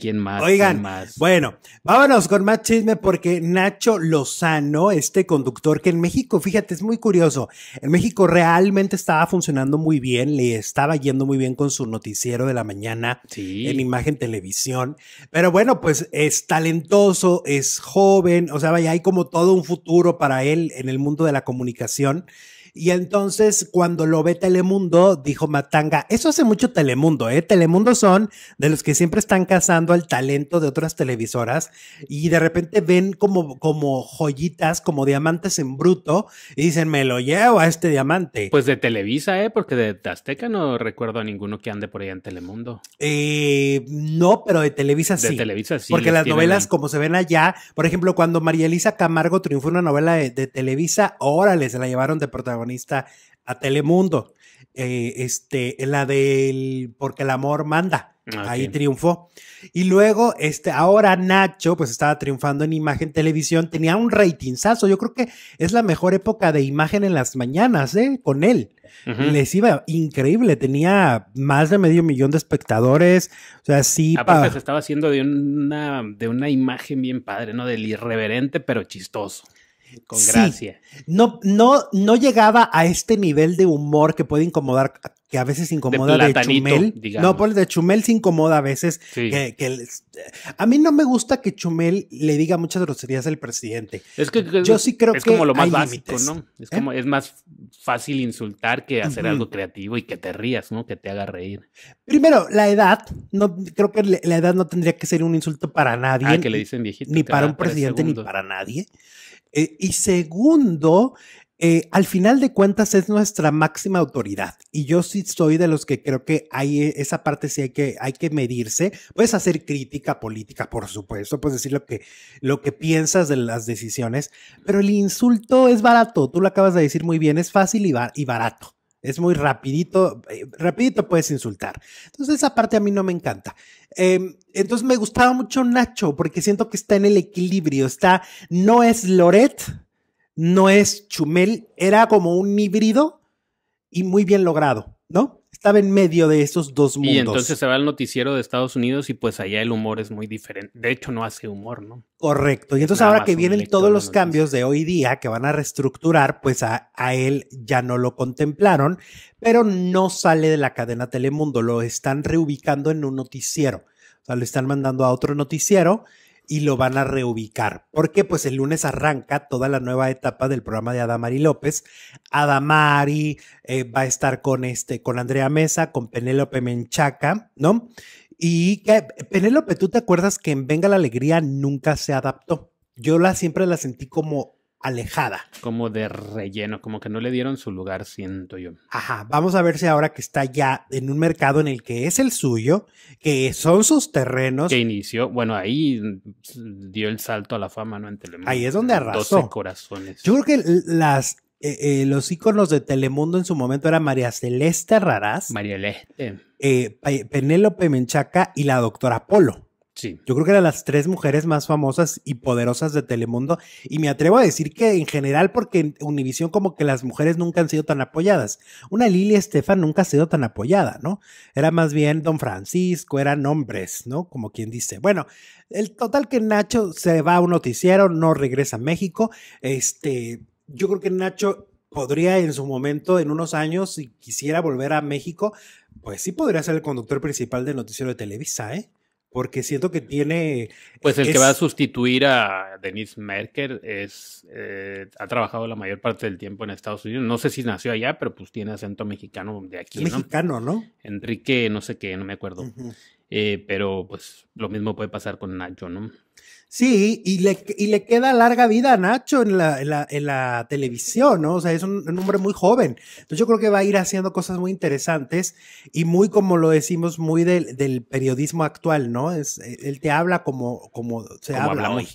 ¿Quién más? Oigan, ¿Quién más? bueno, vámonos con más chisme porque Nacho Lozano, este conductor que en México, fíjate, es muy curioso. En México realmente estaba funcionando muy bien, le estaba yendo muy bien con su noticiero de la mañana Sí. en imagen televisión. Pero bueno, pues es talentoso, es joven, o sea, vaya, hay como todo un futuro para él en el mundo de la comunicación. Y entonces, cuando lo ve Telemundo, dijo Matanga, eso hace mucho Telemundo, ¿eh? Telemundo son de los que siempre están cazando al talento de otras televisoras y de repente ven como, como joyitas, como diamantes en bruto y dicen, me lo llevo a este diamante. Pues de Televisa, ¿eh? Porque de Azteca no recuerdo a ninguno que ande por allá en Telemundo. Eh, no, pero de Televisa De sí. Televisa sí. Porque las novelas, ahí. como se ven allá, por ejemplo, cuando María Elisa Camargo triunfó en una novela de, de Televisa, órale, se la llevaron de protagonista a Telemundo. Eh, este, la del Porque el amor manda. Ah, Ahí triunfó. Y luego, este, ahora Nacho, pues estaba triunfando en imagen televisión, tenía un ratingzazo. Yo creo que es la mejor época de imagen en las mañanas, ¿eh? Con él. Les iba increíble, tenía más de medio millón de espectadores. O sea, sí, Aparte se estaba haciendo de una, de una imagen bien padre, ¿no? Del irreverente, pero chistoso. Con Sí. gracia. no, no, no llegaba a este nivel de humor que puede incomodar, que a veces incomoda de, Chumel. digamos. No, pues de Chumel se incomoda a veces. Sí. que- que les- a mí no me gusta que Chumel le diga muchas groserías al presidente. Es que que- Yo sí creo es que como lo más básico, límites. ¿no? Es ¿Eh? como es más fácil insultar que hacer algo creativo y que te rías, ¿no? Que te haga reír. Primero, la edad, no, creo que la edad no tendría que ser un insulto para nadie. Ah, que le dicen viejito. ni para un presidente ni para nadie. Eh, y segundo, eh, al final de cuentas es nuestra máxima autoridad. Y yo sí soy de los que creo que hay eh, esa parte sí hay que, hay que medirse. Puedes hacer crítica política, por supuesto, puedes decir lo que, lo que piensas de las decisiones, pero el insulto es barato. Tú lo acabas de decir muy bien, es fácil y, ba- y barato. Es muy rapidito, eh, rapidito puedes insultar. Entonces esa parte a mí no me encanta. Eh, entonces me gustaba mucho Nacho porque siento que está en el equilibrio. Está, no es Loret, no es Chumel, era como un híbrido y muy bien logrado, ¿no? Estaba en medio de esos dos mundos. Y entonces se va al noticiero de Estados Unidos y pues allá el humor es muy diferente. De hecho, no hace humor, ¿no? Correcto. Y entonces nada ahora que vienen todos los cambios de hoy día que van a reestructurar, pues a, a él ya no lo contemplaron, pero no sale de la cadena Telemundo, lo están reubicando en un noticiero. O sea, lo están mandando a otro noticiero y lo van a reubicar. Porque pues el lunes arranca toda la nueva etapa del programa de Adamari López. Adamari eh, va a estar con este, con Andrea Mesa, con Penélope Menchaca, ¿no? Y que Penélope, ¿tú te acuerdas que en Venga la Alegría nunca se adaptó? Yo la siempre la sentí como alejada. Como de relleno, como que no le dieron su lugar, siento yo. Ajá, vamos a ver si ahora que está ya en un mercado en el que es el suyo, que son sus terrenos, Que inició, bueno, ahí mm, dio el salto a la fama, ¿no? En Telemundo. Ahí es donde arrasó. 12 corazones. yo creo que las, eh, eh, los íconos de Telemundo en su momento eran María Celeste Raraz, María Leste. eh, Pe- Penélope Menchaca y la doctora Polo. Sí. Yo creo que eran las tres mujeres más famosas y poderosas de Telemundo. Y me atrevo a decir que en general, porque en Univisión como que las mujeres nunca han sido tan apoyadas. Una Lili Estefan nunca ha sido tan apoyada, ¿no? Era más bien Don Francisco, eran hombres, ¿no? Como quien dice. Bueno, el total que Nacho se va a un noticiero, no regresa a México. Este, yo creo que Nacho podría en su momento, en unos años, si quisiera volver a México, pues sí podría ser el conductor principal del noticiero de Televisa, ¿eh? Porque siento que tiene. Pues el que va a sustituir a Denise Merker es eh, ha trabajado la mayor parte del tiempo en Estados Unidos. No sé si nació allá, pero pues tiene acento mexicano de aquí, ¿no? mexicano, ¿no? Enrique, no sé qué, no me acuerdo. Ujú. Eh, pero pues lo mismo puede pasar con Nacho, ¿no? Sí, y le, y le queda larga vida a Nacho en la, en la, en la televisión, ¿no? O sea, es un, un hombre muy joven. Entonces yo creo que va a ir haciendo cosas muy interesantes y muy, como lo decimos, muy del, del periodismo actual, ¿no? Es, él te habla como, como se Como habla hoy.